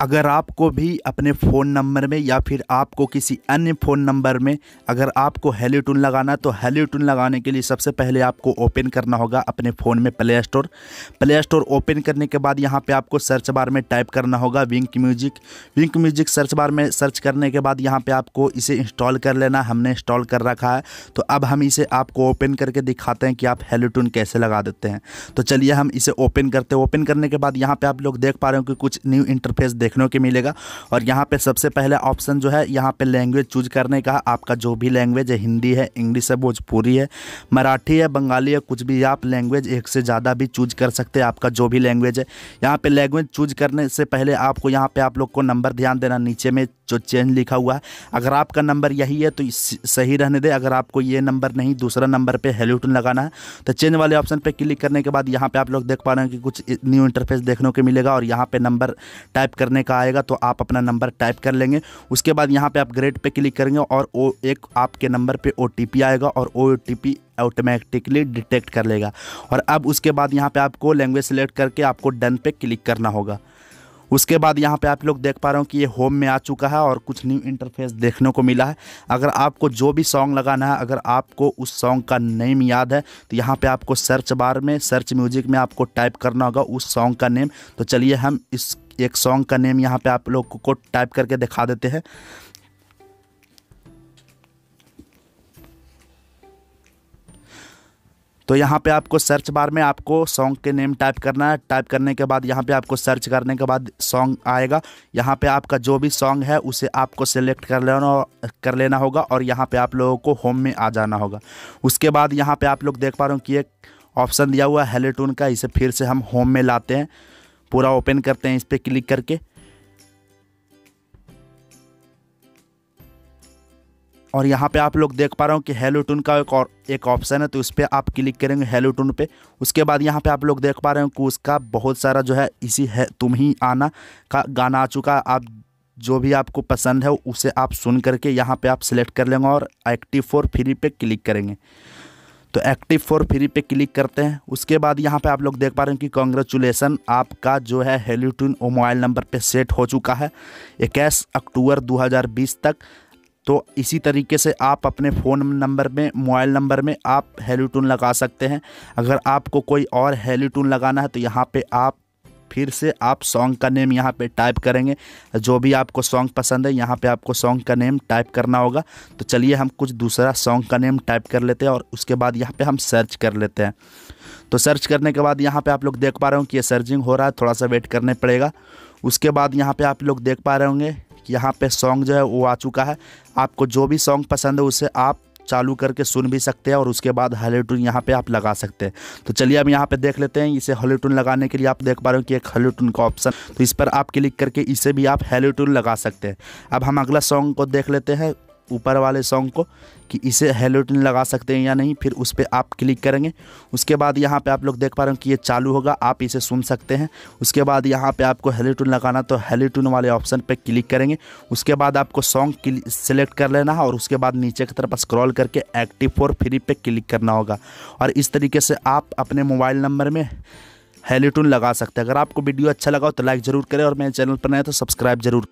अगर आपको भी अपने फ़ोन नंबर में या फिर आपको किसी अन्य फ़ोन नंबर में अगर आपको हेली टून लगाना तो हेली टून लगाने के लिए सबसे पहले आपको ओपन करना होगा अपने फ़ोन में play store. Play store open करने के बाद यहाँ पे आपको सर्च बार में टाइप करना होगा wink music. Wink music search bar में सर्च करने के बाद यहाँ पर आपको इसे इंस्टॉल कर लेना, हमने इंस्टॉल कर रखा है। तो अब हम इसे आपको ओपन करके दिखाते हैं कि आप हेली टून कैसे लगा देते हैं। तो चलिए हम इसे ओपन करते हैं। ओपन करने के बाद यहाँ पर आप लोग देख पा रहे हो कि कुछ न्यू इंटरफेस देखने को मिलेगा। और यहाँ पे सबसे पहले ऑप्शन जो है, यहाँ पे लैंग्वेज चूज़ करने का। आपका जो भी लैंग्वेज है, हिंदी है इंग्लिश है, भोजपुरी है, मराठी है, बंगाली है, कुछ भी आप लैंग्वेज एक से ज़्यादा भी चूज़ कर सकते हैं। आपका जो भी लैंग्वेज है, यहाँ पे लैंग्वेज चूज़ करने से पहले आपको यहाँ पे आप लोग को नंबर ध्यान देना। नीचे में जो चेंज लिखा हुआ है, अगर आपका नंबर यही है तो सही रहने दे। अगर आपको ये नंबर नहीं, दूसरा नंबर पे हेल्यूटन लगाना है तो चेंज वाले ऑप्शन पे क्लिक करने के बाद यहाँ पे आप लोग देख पा रहे हैं कि कुछ न्यू इंटरफेस देखने को मिलेगा और यहाँ पे नंबर टाइप करने का आएगा तो आप अपना नंबर टाइप कर लेंगे। उसके बाद यहाँ पे आप ग्रेड पे क्लिक करेंगे और वो एक आपके नंबर पे ओटीपी आएगा और ओ ऑटोमेटिकली डिटेक्ट कर लेगा। और अब उसके बाद यहाँ पे आपको लैंग्वेज सेलेक्ट करके आपको डन पे क्लिक करना होगा। उसके बाद यहाँ पे आप लोग देख पा रहे हो कि ये होम में आ चुका है और कुछ न्यू इंटरफेस देखने को मिला है। अगर आपको जो भी सॉन्ग लगाना है, अगर आपको उस सॉन्ग का नेम याद है तो यहाँ पे आपको सर्च बार में सर्च म्यूज़िक में आपको टाइप करना होगा उस सॉन्ग का नेम तो चलिए हम इस एक सॉन्ग का नेम यहाँ पे आप लोग को टाइप करके दिखा देते हैं। तो यहाँ पे आपको सर्च बार में आपको सॉन्ग के नेम टाइप करना है। टाइप करने के बाद यहाँ पे आपको सर्च करने के बाद सॉन्ग आएगा। यहाँ पे आपका जो भी सॉन्ग है, उसे आपको सेलेक्ट कर लेना कर लेना होगा और यहाँ पे आप लोगों को होम में आ जाना होगा। उसके बाद यहाँ पे आप लोग देख पा रहे हो कि एक ऑप्शन दिया हुआ है हेलीटून का। इसे फिर से हम होम में लाते हैं। पूरा ओपन करते हैं इस पर क्लिक करके। और यहाँ पे आप लोग देख पा रहे हो कि हेलो टून का एक और, एक ऑप्शन है तो उस पर आप क्लिक करेंगे हेलो टून पे। उसके बाद यहाँ पे आप लोग देख पा रहे हो कि उसका बहुत सारा जो है, इसी है, तुम ही आना का गाना आ चुका। आप जो भी आपको पसंद है, उसे आप सुन करके यहाँ पे आप सिलेक्ट कर लेंगे और एक्टिव फॉर फ्री पे क्लिक करेंगे। तो एक्टिव फॉर फ्री पे क्लिक करते हैं। उसके बाद यहाँ पे आप लोग देख पा रहे हैं कि कॉन्ग्रेचुलेसन आपका जो है हेलीटून मोबाइल नंबर पे सेट हो चुका है। इक्कीस अक्टूबर 2020 तक। तो इसी तरीके से आप अपने फ़ोन नंबर में, मोबाइल नंबर में आप हेलीटून लगा सकते हैं। अगर आपको कोई और हेलीटून लगाना है तो यहाँ पर आप फिर से आप सॉन्ग का नेम यहाँ पे टाइप करेंगे। जो भी आपको सॉन्ग पसंद है, यहाँ पे आपको सॉन्ग का नेम टाइप करना होगा। तो चलिए हम कुछ दूसरा सॉन्ग का नेम टाइप कर लेते हैं और उसके बाद यहाँ पे हम सर्च कर लेते हैं। तो सर्च करने के बाद यहाँ पे आप लोग देख पा रहे हो कि ये सर्चिंग हो रहा है, थोड़ा सा वेट करने पड़ेगा। उसके बाद यहाँ पे आप लोग देख पा रहे होंगे कि यहाँ पे सॉन्ग जो है वो आ चुका है। आपको जो भी सॉन्ग पसंद है, उसे आप चालू करके सुन भी सकते हैं और उसके बाद हॉलीटून यहाँ पे आप लगा सकते हैं। तो चलिए अब यहाँ पे देख लेते हैं, इसे हॉलीटून लगाने के लिए आप देख पा रहे हो कि एक हॉलीटून का ऑप्शन तो इस पर आप क्लिक करके इसे भी आप हॉलीटून लगा सकते हैं। अब हम अगला सॉन्ग को देख लेते हैं। ऊपर वाले सॉन्ग को कि इसे हेलोटिन लगा सकते हैं या नहीं, फिर उस पर आप क्लिक करेंगे। उसके बाद यहाँ पे आप लोग देख पा रहे हो कि ये चालू होगा, आप इसे सुन सकते हैं। उसके बाद यहाँ पे आपको हेलीटून लगाना तो हेलीटून वाले ऑप्शन पे क्लिक करेंगे। उसके बाद आपको सॉन्ग सेलेक्ट कर लेना है और उसके बाद नीचे की तरफ़ स्क्रॉल करके एक्टिव फॉर फ्री पे क्लिक करना होगा। और इस तरीके से आप अपने मोबाइल नंबर में हेलीटून लगा सकते हैं। अगर आपको वीडियो अच्छा लगा हो तो लाइक ज़रूर करें और मेरे चैनल पर नए तो सब्सक्राइब ज़रूर